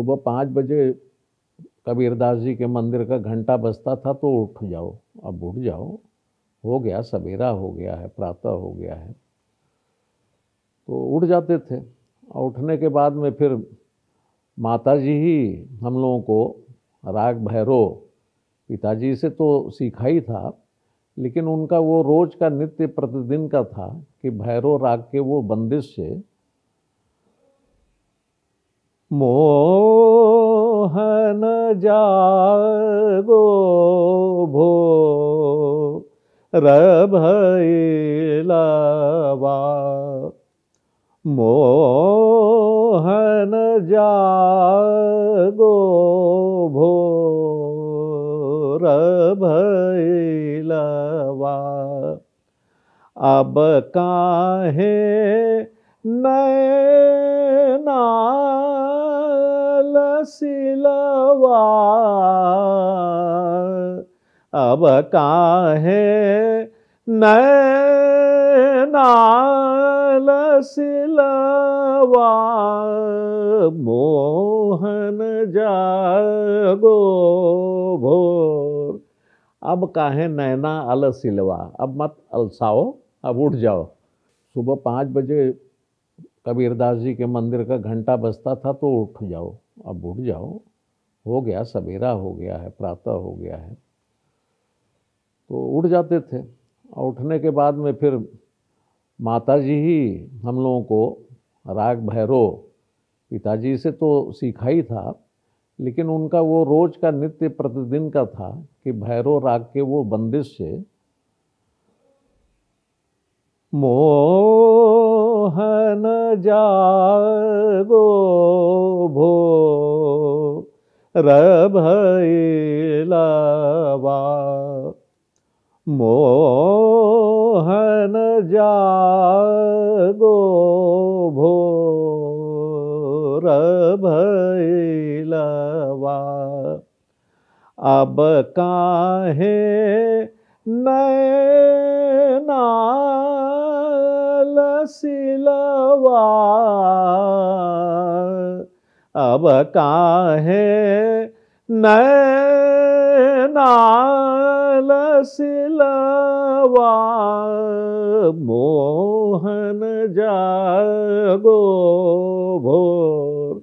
सुबह पाँच बजे कबीरदास जी के मंदिर का घंटा बजता था तो उठ जाओ, अब उठ जाओ। हो गया, सवेरा हो गया है, प्रातः हो गया है। तो उठ जाते थे। और उठने के बाद में फिर माता जी ही हम लोगों को राग भैरव पिताजी से तो सीखा ही था, लेकिन उनका वो रोज का नित्य प्रतिदिन का था कि भैरव राग के वो बंदिश से मोहन जागो भो। रभैलवा मोहन जागो भो। रभैलवा अब काहे नैना अब काहे नैनाल सिलवा, मोहन जागो भोर। अब काहे नैना अल सिलवा, अब मत अलसाओ, अब उठ जाओ। सुबह पाँच बजे कबीरदास जी के मंदिर का घंटा बजता था तो उठ जाओ, अब उठ जाओ। हो गया, सवेरा हो गया है, प्रातः हो गया है। तो उठ जाते थे और उठने के बाद में फिर माता जी ही हम लोगों को राग भैरव पिताजी से तो सीखा ही था, लेकिन उनका वो रोज का नित्य प्रतिदिन का था कि भैरव राग के वो बंदिश से, मोहन जागो भो। रभैलवा मोहन जागो भो रभैलवा अब काहे नैना सिलवा अब काहे नैनाल सिलवा मोहन जागो भोर।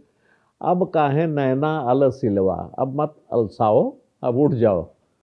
अब काहे नैना अलसिलवा अब मत अलसाओ, अब उठ जाओ।